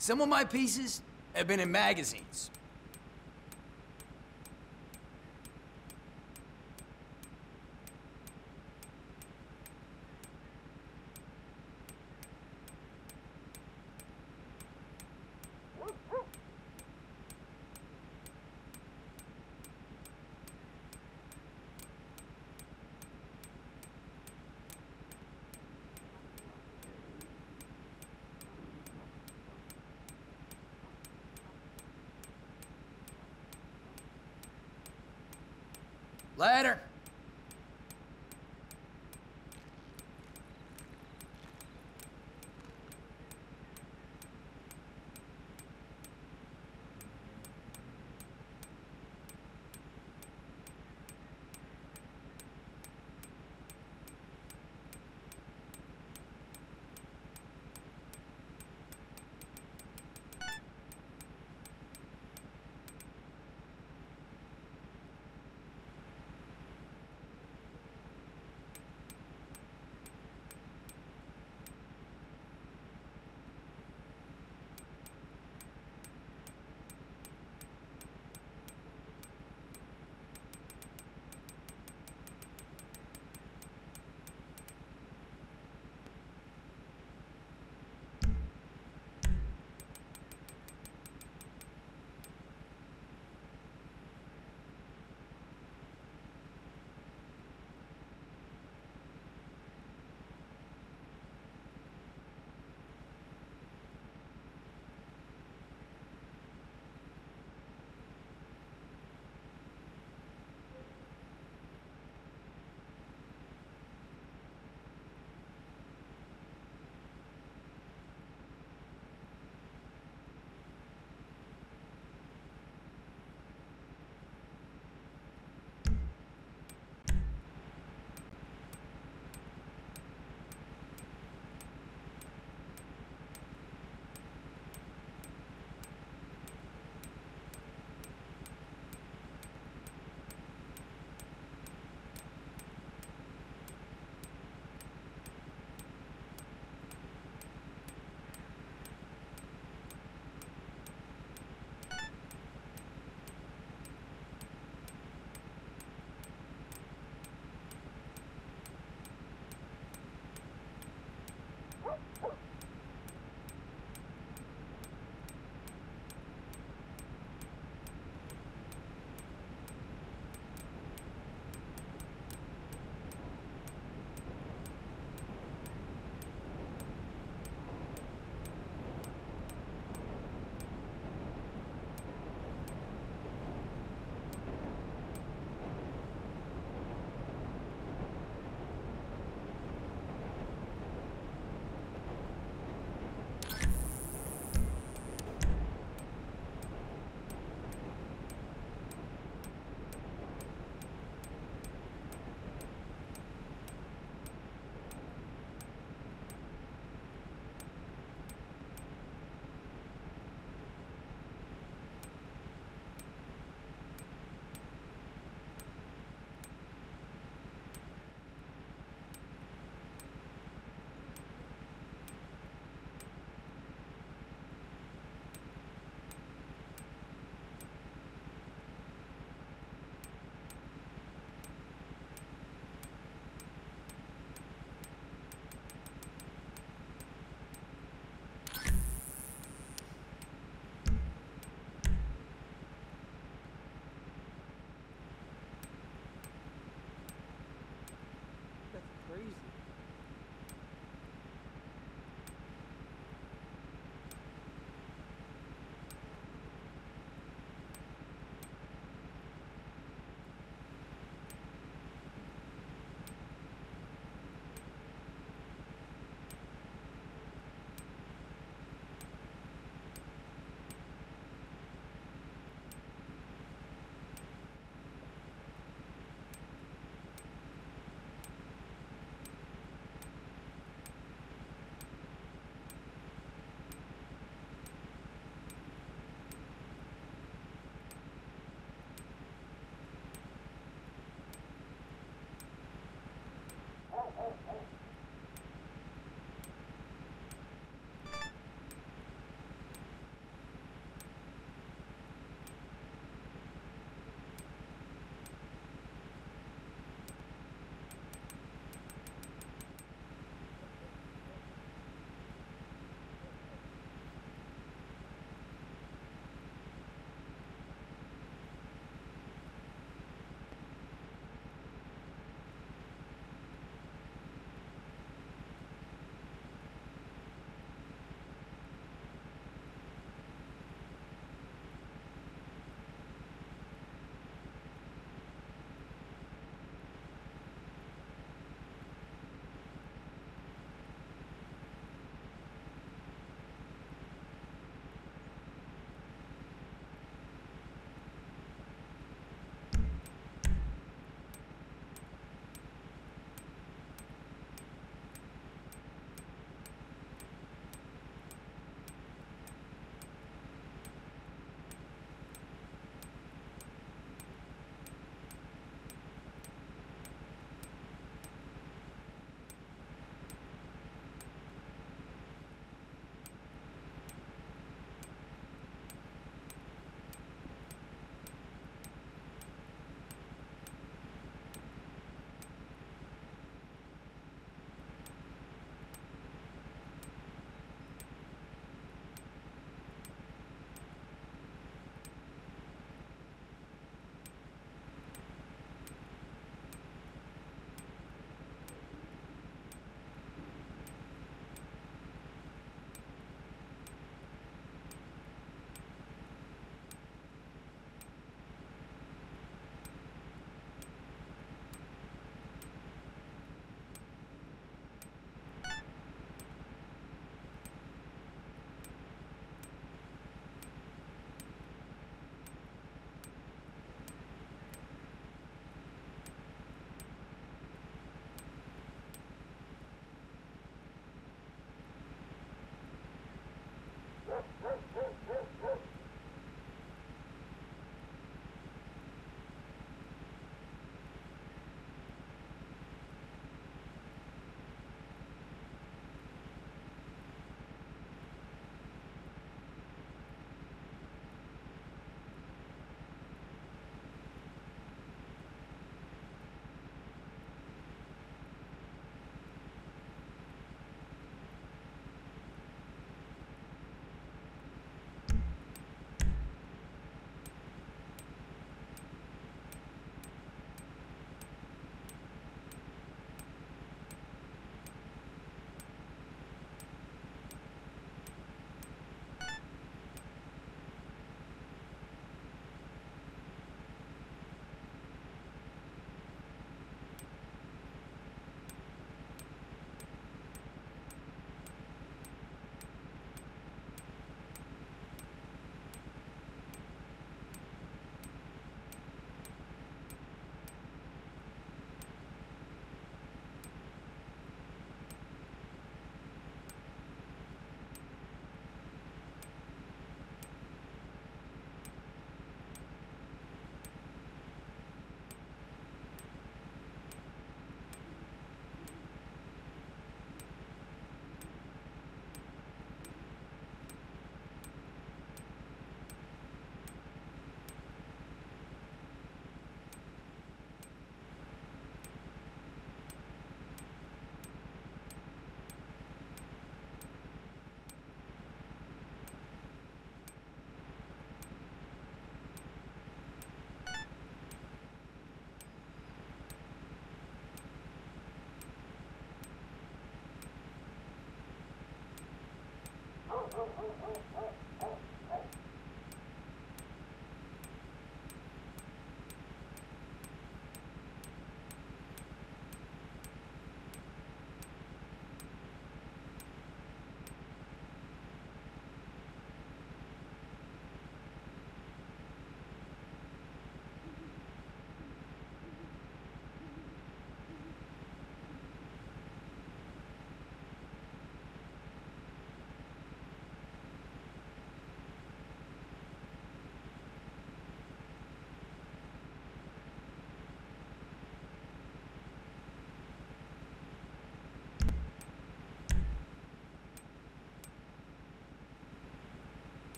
Some of my pieces have been in magazines. Later. Woo! Oh, oh, oh, oh.